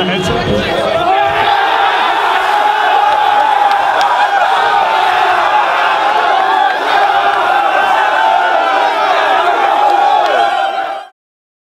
on the headset.